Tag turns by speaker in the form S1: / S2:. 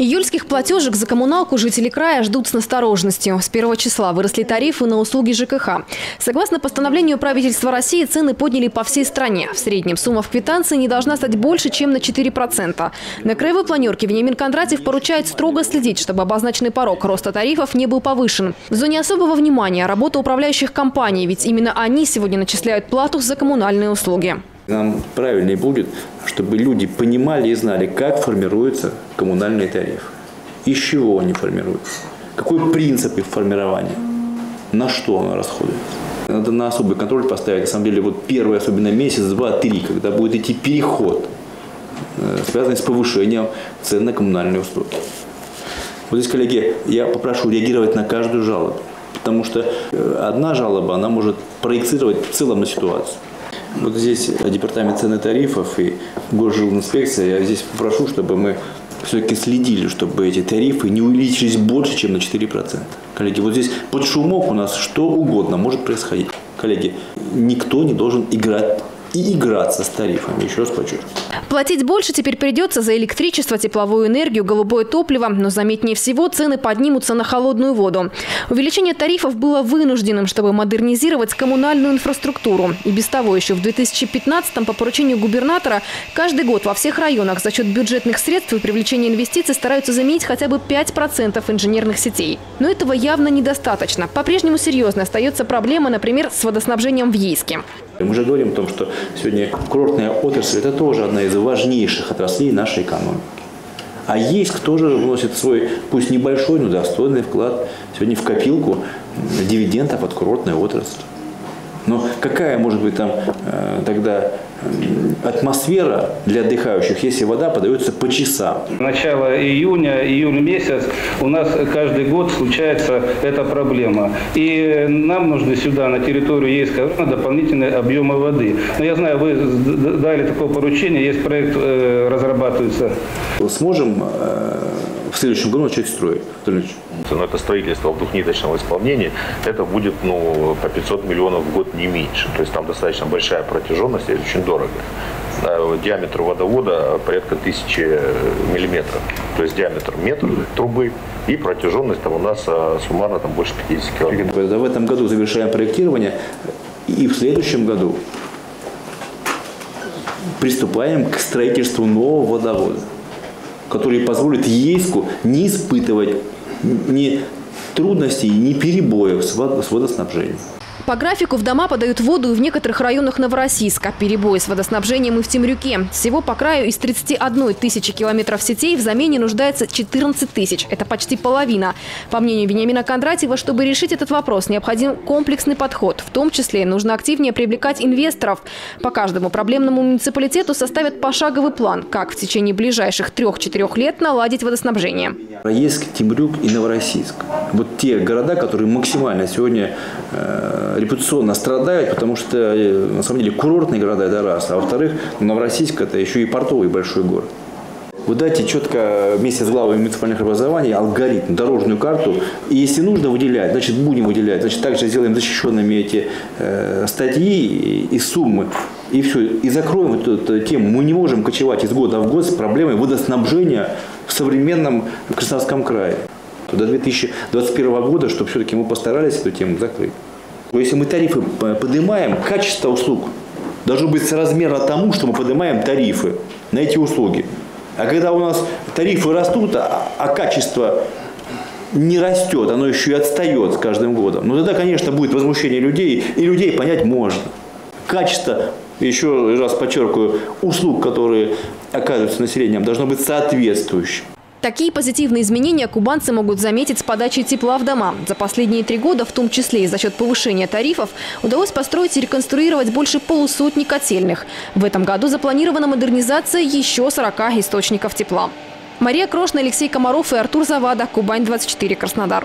S1: Июльских платежек за коммуналку жители края ждут с настороженностью. С 1 числа выросли тарифы на услуги ЖКХ. Согласно постановлению правительства России, цены подняли по всей стране. В среднем сумма в квитанции не должна стать больше, чем на 4%. На краевой планерке Вениамин Кондратьев поручает строго следить, чтобы обозначенный порог роста тарифов не был повышен. В зоне особого внимания работа управляющих компаний, ведь именно они сегодня начисляют плату за коммунальные услуги.
S2: Нам правильнее будет, чтобы люди понимали и знали, как формируется коммунальный тариф, из чего они формируются, какой принцип их формирования, на что он расходуется. Надо на особый контроль поставить, на самом деле, вот первый, особенно месяц, два, три, когда будет идти переход, э, связанный с повышением цен на коммунальные услуги. Вот здесь, коллеги, я попрошу реагировать на каждую жалобу, потому что э, одна жалоба, она может проецировать в целом на ситуацию. Вот здесь департамент цены тарифов и госжилинспекция. Я здесь попрошу, чтобы мы все-таки следили, чтобы эти тарифы не увеличились больше, чем на 4%. Коллеги, вот здесь под шумок у нас что угодно может происходить. Коллеги, никто не должен играть и играться с тарифами, еще раз подчеркиваю.
S1: Платить больше теперь придется за электричество, тепловую энергию, голубое топливо, но заметнее всего цены поднимутся на холодную воду. Увеличение тарифов было вынужденным, чтобы модернизировать коммунальную инфраструктуру. И без того еще в 2015-м по поручению губернатора каждый год во всех районах за счет бюджетных средств и привлечения инвестиций стараются заменить хотя бы 5% инженерных сетей. Но этого явно недостаточно. По-прежнему серьезно остается проблема, например, с водоснабжением в Ейске.
S2: Мы же говорим о том, что сегодня курортная отрасль – это тоже одна из важнейших отраслей нашей экономики. А есть кто же вносит свой, пусть небольшой, но достойный вклад сегодня в копилку дивидендов от курортной отрасли. Но какая может быть там э, тогда атмосфера для отдыхающих, если вода подается по часам.
S3: Начало июня, июль месяц у нас каждый год случается эта проблема. И нам нужны сюда, на территорию Ейска, дополнительные объемы воды. Но я знаю, вы дали такое поручение, есть проект, э, разрабатывается.
S2: Сможем э, в следующем году начать строить.
S4: Но это строительство двухниточного исполнения, это будет ну, по 500 миллионов в год не меньше. То есть там достаточно большая протяженность и очень дорого. Диаметр водовода порядка тысячи миллиметров. То есть диаметр метр трубы и протяженность там у нас а, суммарно там больше 50 километров.
S2: В этом году завершаем проектирование и в следующем году приступаем к строительству нового водовода который позволит Ейску не испытывать ни трудностей, ни перебоев с водоснабжением.
S1: По графику в дома подают воду и в некоторых районах Новороссийска. Перебои с водоснабжением и в Темрюке. Всего по краю из 31 тысячи километров сетей в замене нуждается 14 тысяч. Это почти половина. По мнению Вениамина Кондратьева, чтобы решить этот вопрос, необходим комплексный подход. В том числе нужно активнее привлекать инвесторов. По каждому проблемному муниципалитету составят пошаговый план, как в течение ближайших трех-четырех лет наладить водоснабжение.
S2: Есть Темрюк и Новороссийск. Вот те города, которые максимально сегодня э, репутационно страдают, потому что, э, на самом деле, курортные города – это раз, а во-вторых, Новороссийск – это еще и портовый большой город. Вы дайте четко вместе с главой муниципальных образований алгоритм, дорожную карту. И если нужно выделять, значит будем выделять. Значит также сделаем защищенными эти э, статьи и, и суммы. И все. И закроем эту, эту тему. Мы не можем кочевать из года в год с проблемой водоснабжения в современном Краснодарском крае. До 2021 года, чтобы все-таки мы постарались эту тему закрыть. Если мы тарифы поднимаем, качество услуг должно быть соразмерно тому, что мы поднимаем тарифы на эти услуги. А когда у нас тарифы растут, а, а качество не растет, оно еще и отстает с каждым годом, ну тогда, конечно, будет возмущение людей, и людей понять можно. Качество, еще раз подчеркиваю, услуг, которые оказываются населением, должно быть соответствующим.
S1: Такие позитивные изменения кубанцы могут заметить с подачей тепла в дома. За последние три года, в том числе и за счет повышения тарифов, удалось построить и реконструировать больше полусотни котельных. В этом году запланирована модернизация еще 40 источников тепла. Мария Крошна, Алексей Комаров и Артур Завада. Кубань, 24, Краснодар.